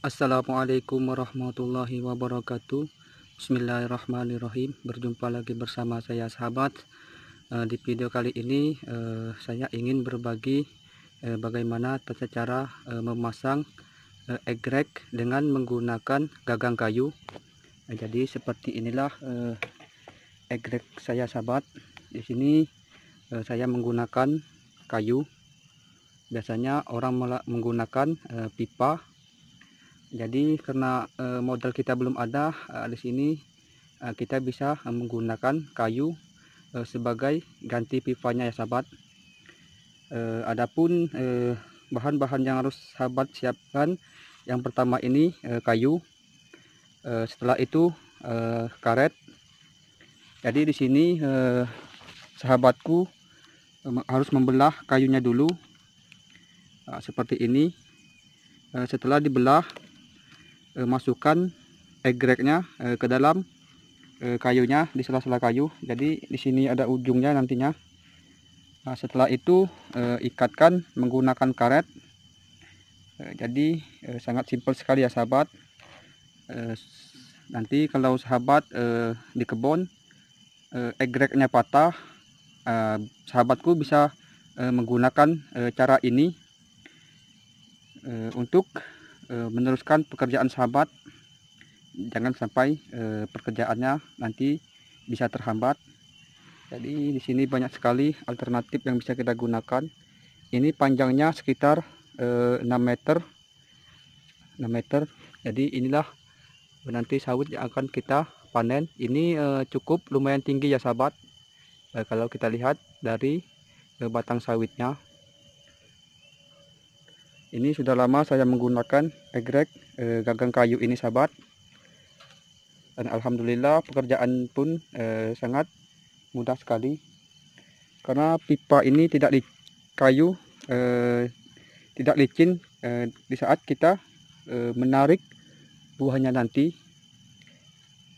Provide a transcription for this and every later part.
Assalamualaikum warahmatullahi wabarakatuh. Bismillahirrahmanirrahim. Berjumpa lagi bersama saya sahabat. Uh, Di video kali ini uh, Saya ingin berbagi uh, Bagaimana tata cara memasang egrek Dengan menggunakan gagang kayu. Jadi seperti inilah Egrek saya sahabat. Di sini saya menggunakan kayu. Biasanya orang menggunakan pipa jadi karena e, modal kita belum ada e, di sini e, kita bisa e, menggunakan kayu e, sebagai ganti pipanya ya sahabat. E, adapun bahan-bahan yang harus sahabat siapkan yang pertama ini e, kayu. E, setelah itu e, karet. Jadi di sini e, sahabatku e, harus membelah kayunya dulu. E, seperti ini. E, setelah dibelah e, masukkan egreknya e, ke dalam e, kayunya di sela-sela kayu. Jadi di sini ada ujungnya nantinya. Nah, setelah itu e, ikatkan menggunakan karet. E, jadi e, sangat simpel sekali ya sahabat. E, nanti kalau sahabat e, di kebun e, egreknya patah e, sahabatku bisa e, menggunakan e, cara ini. Untuk meneruskan pekerjaan sahabat. Jangan sampai e, pekerjaannya nanti bisa terhambat. Jadi di sini banyak sekali alternatif yang bisa kita gunakan. Ini panjangnya sekitar e, 6 meter. 6 meter. Jadi inilah nanti sawit yang akan kita panen. Ini e, cukup lumayan tinggi ya sahabat. E, kalau kita lihat dari e, batang sawitnya ini sudah lama saya menggunakan egrek eh, gagang kayu ini sahabat. Dan alhamdulillah pekerjaan pun eh, sangat mudah sekali. Karena pipa ini tidak di kayu eh, tidak licin eh, di saat kita eh, menarik buahnya nanti.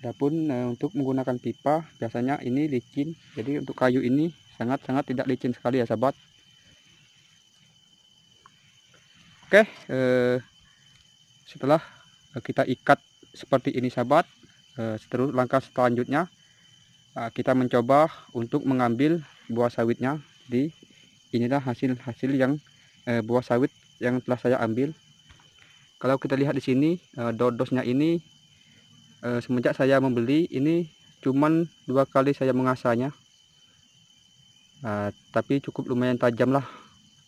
Adapun eh, untuk menggunakan pipa biasanya ini licin. Jadi untuk kayu ini sangat-sangat tidak licin sekali ya sahabat Oke, eh, setelah kita ikat seperti ini sahabat, eh, terus langkah selanjutnya eh, kita mencoba untuk mengambil buah sawitnya. Di inilah hasil-hasil yang eh, buah sawit yang telah saya ambil. Kalau kita lihat di sini eh, dodosnya ini eh, semenjak saya membeli ini cuman dua kali saya mengasahnya. Uh, tapi cukup lumayan tajam lah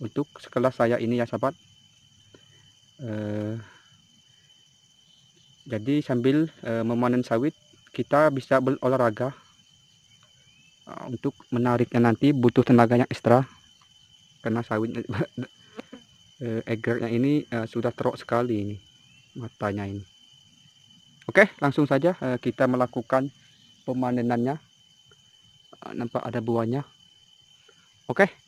untuk sekelas saya ini ya sahabat eh, jadi sambil eh, memanen sawit kita bisa berolahraga uh, untuk menariknya nanti butuh tenaga yang ekstra. Karena sawit eh, egernya ini eh, sudah terok sekali ini matanya ini. Oke langsung saja eh, kita melakukan pemanenannya. Uh, nampak ada buahnya. Oke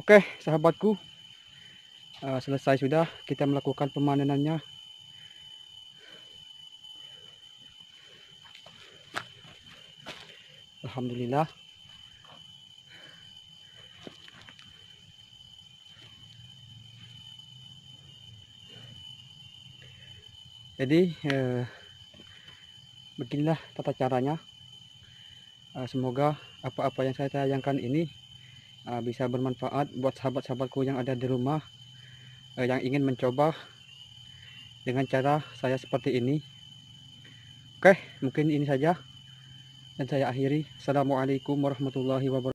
Oke sahabatku. Uh, selesai sudah kita melakukan pemanenannya. Alhamdulillah. Jadi eh, beginilah tata caranya. Uh, semoga apa-apa yang saya tayangkan ini uh, bisa bermanfaat buat sahabat-sahabatku yang ada di rumah uh, yang ingin mencoba dengan cara saya seperti ini. Oke mungkin ini saja dan saya akhiri. Assalamualaikum warahmatullahi wabarakatuh